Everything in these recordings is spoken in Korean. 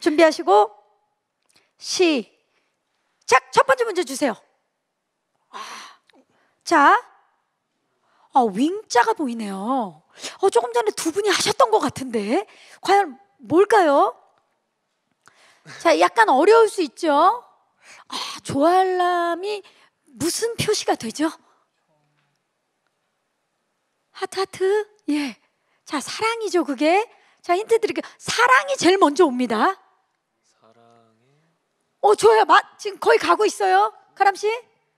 준비하시고 시작. 첫 번째 문제 주세요. 아, 자, 아, 윙자가 보이네요. 어, 조금 전에 두 분이 하셨던 것 같은데 과연 뭘까요? 자, 약간 어려울 수 있죠. 아, 조알람이 무슨 표시가 되죠? 하트 하트. 예. 자, 사랑이죠, 그게. 자, 힌트 드릴게요. 사랑이 제일 먼저 옵니다. 사랑해 어, 좋아요. 마, 지금 거의 가고 있어요. 카람 씨.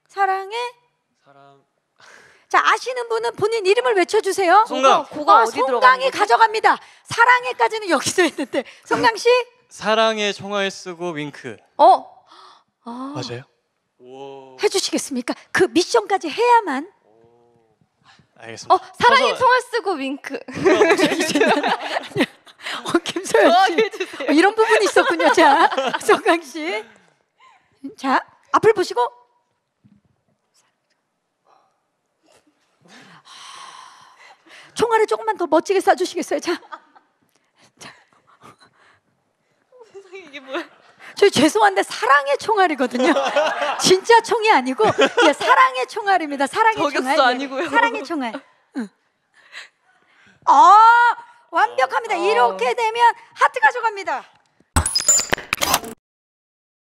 사랑해. 사람 자, 아시는 분은 본인 이름을 외쳐 주세요. 송강. 고가 어, 어디 송강이? 가져갑니다. 사랑해까지는 여기서 했는데. 송강 씨? 사랑의 총알 쓰고 윙크 어? 아, 맞아요? 오해 주시겠습니까? 그 미션까지 해야만. 알겠습니다. 어 사랑의 서서- 총알 쓰고 윙크. 어, 김소연 씨. 어, 이런 부분이 있었군요. 자, 송강 씨. 자, 앞을 보시고. 총알을 조금만 더 멋지게 쏴 주시겠어요? 자, 이게 뭐야? 저희 죄송한데 사랑의 총알이거든요. 진짜 총이 아니고 예, 사랑의 총알입니다. 사랑의 총알. 예, 아니고요. 사랑의 총알. 응. 아 완벽합니다. 어. 이렇게 되면 하트 가져갑니다.